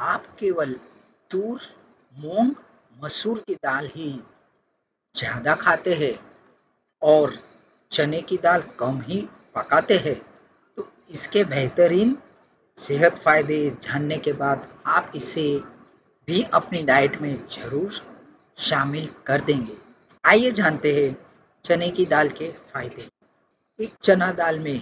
केवल तूर, मूंग, मसूर की दाल ही ज़्यादा खाते हैं और चने की दाल कम ही पकाते हैं। तो इसके बेहतरीन सेहत फ़ायदे जानने के बाद आप इसे भी अपनी डाइट में ज़रूर शामिल कर देंगे। आइए जानते हैं चने की दाल के फ़ायदे। एक चना दाल में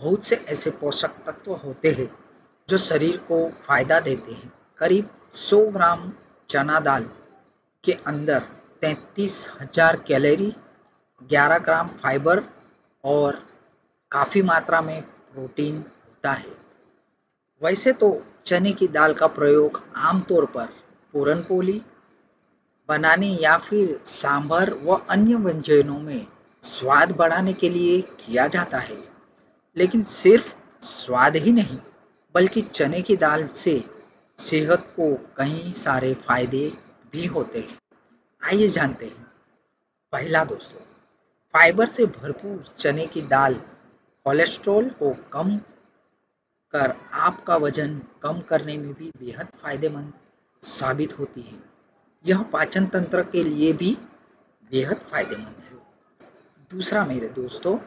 बहुत से ऐसे पोषक तत्व होते हैं जो शरीर को फ़ायदा देते हैं। करीब 100 ग्राम चना दाल के अंदर तैतीस हज़ार कैलोरी 11 ग्राम फाइबर और काफ़ी मात्रा में प्रोटीन होता है। वैसे तो चने की दाल का प्रयोग आमतौर पर पूरन पोली, बनाने या फिर सांभर व अन्य व्यंजनों में स्वाद बढ़ाने के लिए किया जाता है, लेकिन सिर्फ़ स्वाद ही नहीं। बल्कि चने की दाल से सेहत को कई सारे फ़ायदे भी होते हैं। आइए जानते हैं। पहला दोस्तों, फाइबर से भरपूर चने की दाल कोलेस्ट्रॉल को कम कर, आपका वज़न कम करने में भी बेहद फ़ायदेमंद साबित होती है। यह पाचन तंत्र के लिए भी बेहद फ़ायदेमंद है। दूसरा मेरे दोस्तों,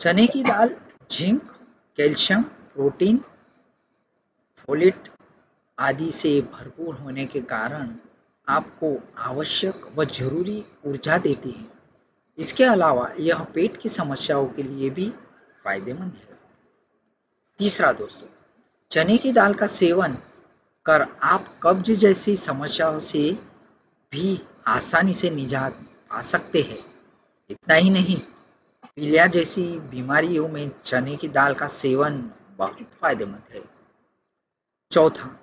चने की दाल जिंक, कैल्शियम, प्रोटीन फोलेट आदि से भरपूर होने के कारण आपको आवश्यक व ज़रूरी ऊर्जा देती है। इसके अलावा यह पेट की समस्याओं के लिए भी फ़ायदेमंद है। तीसरा दोस्तों, चने की दाल का सेवन कर आप कब्ज जैसी समस्याओं से भी आसानी से निजात पा सकते हैं। इतना ही नहीं, पीलिया जैसी बीमारियों में चने की दाल का सेवन बहुत फ़ायदेमंद है। चौथा,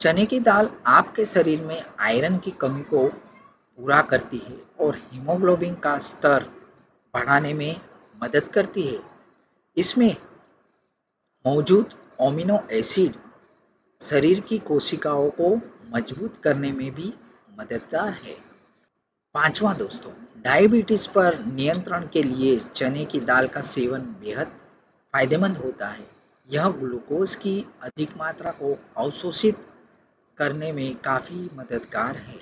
चने की दाल आपके शरीर में आयरन की कमी को पूरा करती है और हीमोग्लोबिन का स्तर बढ़ाने में मदद करती है। इसमें मौजूद ओमिनो एसिड शरीर की कोशिकाओं को मज़बूत करने में भी मददगार है। पांचवा दोस्तों, डायबिटीज़ पर नियंत्रण के लिए चने की दाल का सेवन बेहद फ़ायदेमंद होता है। यह ग्लूकोज की अधिक मात्रा को अवशोषित करने में काफ़ी मददगार है।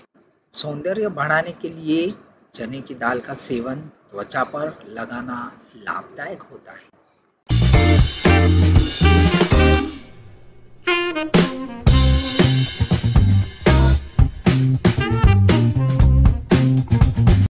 सौंदर्य बढ़ाने के लिए चने की दाल का सेवन त्वचा पर लगाना लाभदायक होता है।